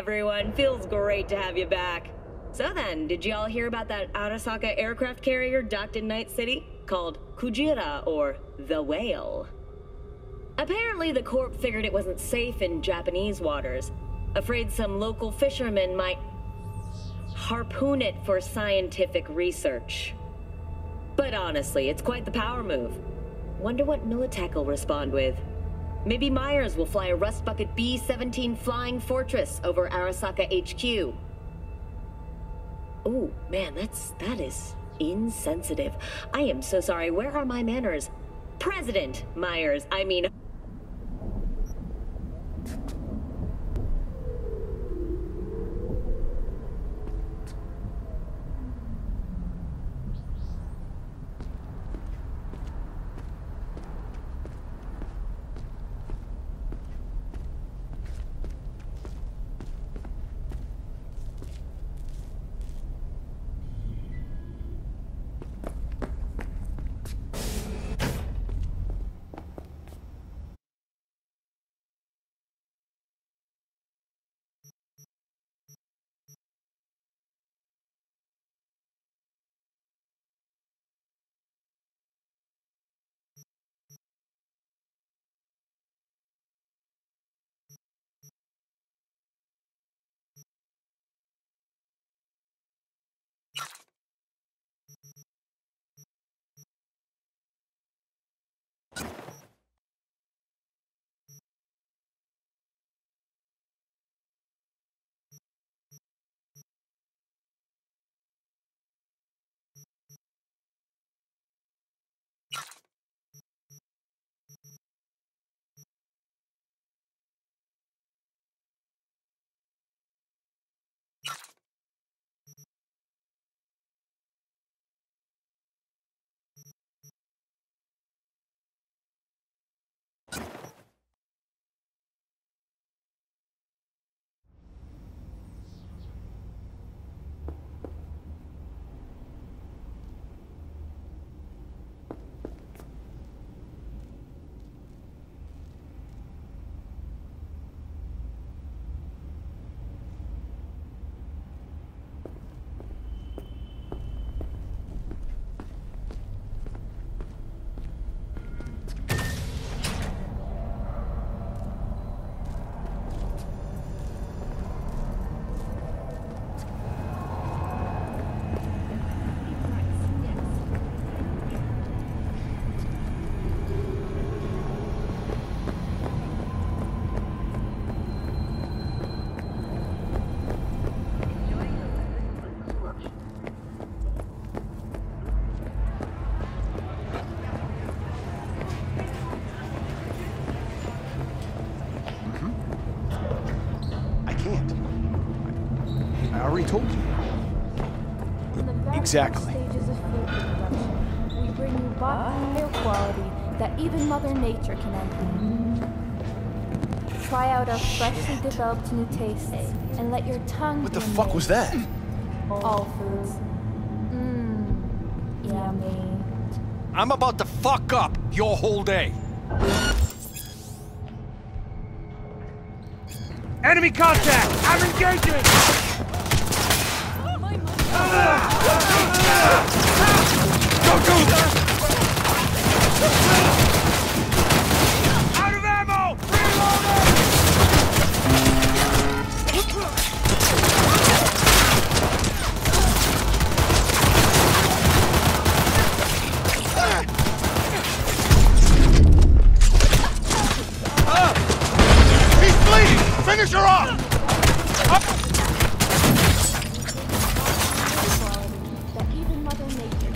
everyone. Feels great to have you back. So then, did y'all hear about that Arasaka aircraft carrier docked in Night City? Called Kujira, or the Whale. Apparently, the Corp figured it wasn't safe in Japanese waters. Afraid some local fishermen might harpoon it for scientific research. But honestly, it's quite the power move. Wonder what Militech will respond with. Maybe Myers will fly a Rust Bucket B-17 Flying Fortress over Arasaka HQ. Ooh, man, that's... that is insensitive. I am so sorry. Where are my manners? President Myers, I mean... told you. In the very Exactly. first stages of food production, we bring you botany air quality that even Mother Nature can envy. Try out our freshly developed new tastes and let your tongue What the be fuck was that? All foods. Mmm. Yummy. I'm about to fuck up your whole day. Enemy contact! I'm engaging! Go, go! Mother Nature.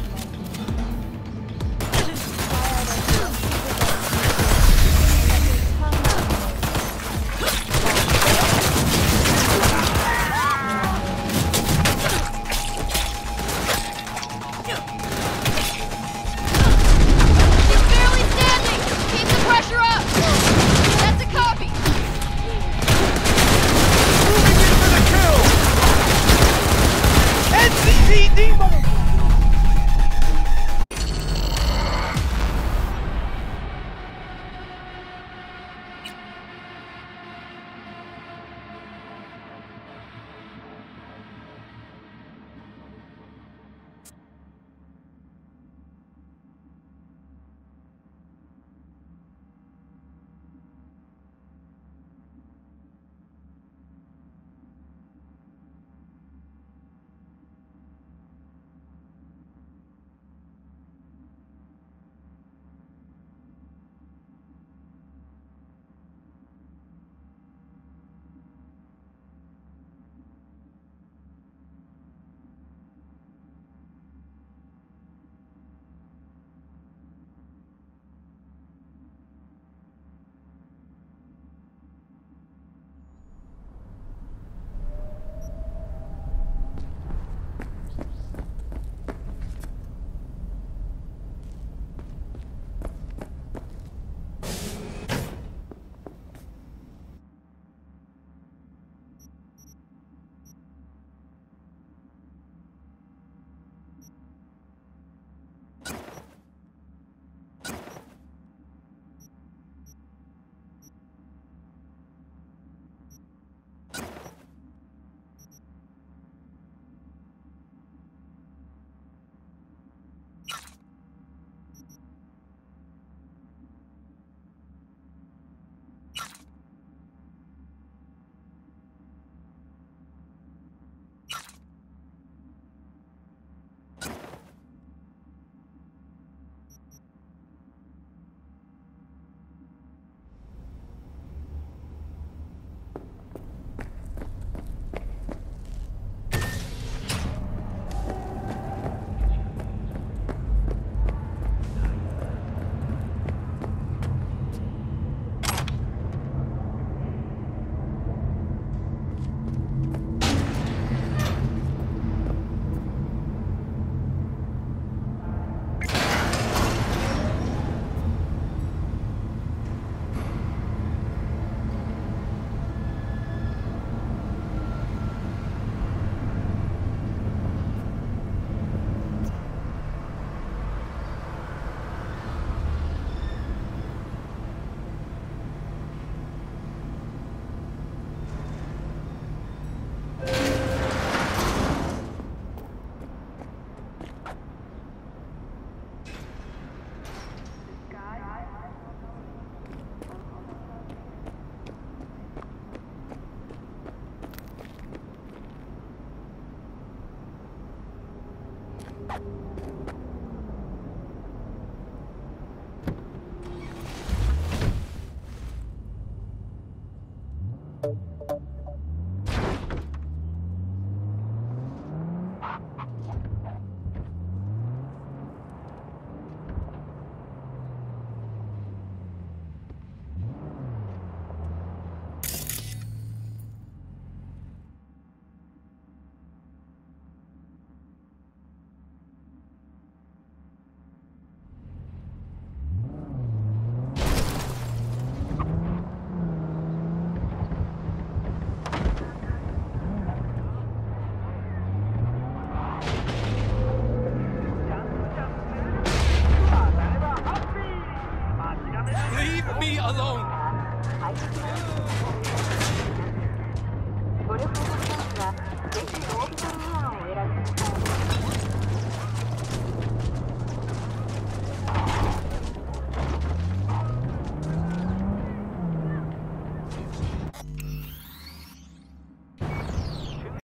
you